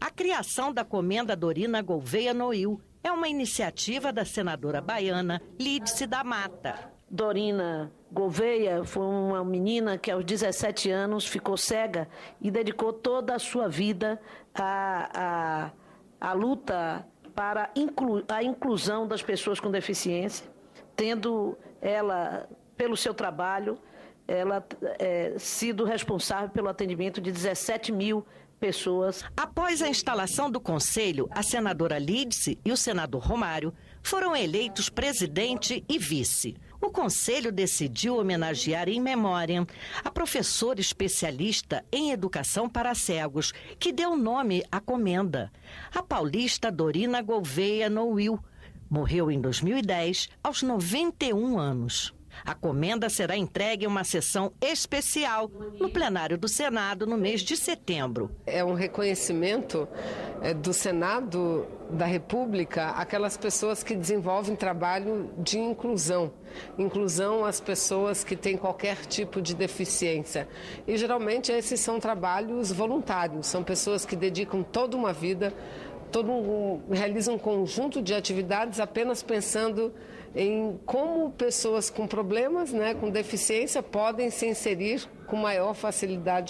A criação da Comenda Dorina Gouveia Noil é uma iniciativa da senadora baiana Lídice da Mata. Dorina Gouveia foi uma menina que aos 17 anos ficou cega e dedicou toda a sua vida à, à, à luta para inclu, a inclusão das pessoas com deficiência, tendo ela, pelo seu trabalho, ela é, sido responsável pelo atendimento de 17 mil pessoas. Após a instalação do conselho, a senadora Lídice e o senador Romário foram eleitos presidente e vice. O conselho decidiu homenagear em memória a professora especialista em educação para cegos, que deu nome à comenda, a paulista Dorina Gouveia Nouil. Morreu em 2010, aos 91 anos. A comenda será entregue em uma sessão especial no plenário do Senado no mês de setembro. É um reconhecimento é, do Senado da República aquelas pessoas que desenvolvem trabalho de inclusão. Inclusão às pessoas que têm qualquer tipo de deficiência. E geralmente esses são trabalhos voluntários, são pessoas que dedicam toda uma vida todo um, realiza um conjunto de atividades apenas pensando em como pessoas com problemas, né, com deficiência, podem se inserir com maior facilidade